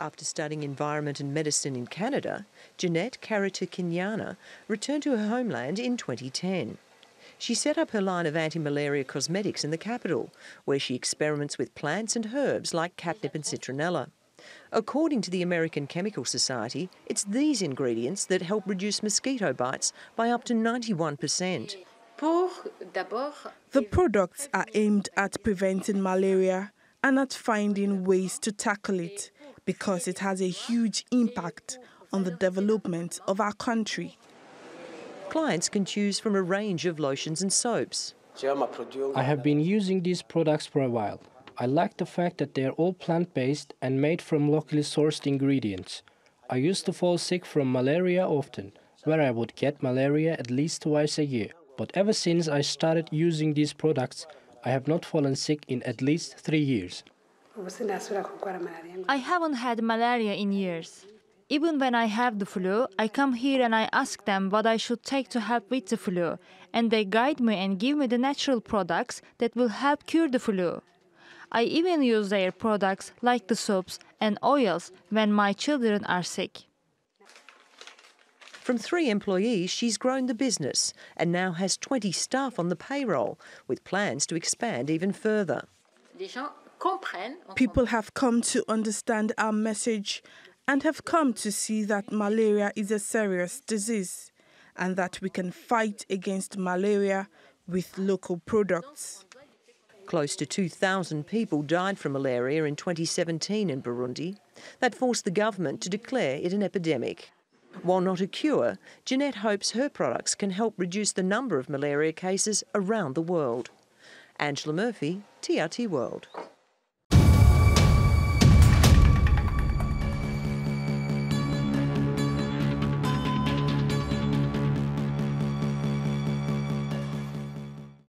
After studying environment and medicine in Canada, Jeanette Karatakinyana returned to her homeland in 2010. She set up her line of anti-malaria cosmetics in the capital, where she experiments with plants and herbs like catnip and citronella. According to the American Chemical Society, it's these ingredients that help reduce mosquito bites by up to 91%. The products are aimed at preventing malaria and at finding ways to tackle it because it has a huge impact on the development of our country. Clients can choose from a range of lotions and soaps. I have been using these products for a while. I like the fact that they are all plant based and made from locally sourced ingredients. I used to fall sick from malaria often, where I would get malaria at least twice a year. But ever since I started using these products, I have not fallen sick in at least three years. I haven't had malaria in years. Even when I have the flu, I come here and I ask them what I should take to help with the flu, and they guide me and give me the natural products that will help cure the flu. I even use their products like the soaps and oils when my children are sick. From three employees, she's grown the business and now has 20 staff on the payroll, with plans to expand even further. People have come to understand our message and have come to see that malaria is a serious disease and that we can fight against malaria with local products. Close to 2,000 people died from malaria in 2017 in Burundi. That forced the government to declare it an epidemic. While not a cure, Jeanette hopes her products can help reduce the number of malaria cases around the world. Angela Murphy, TRT World.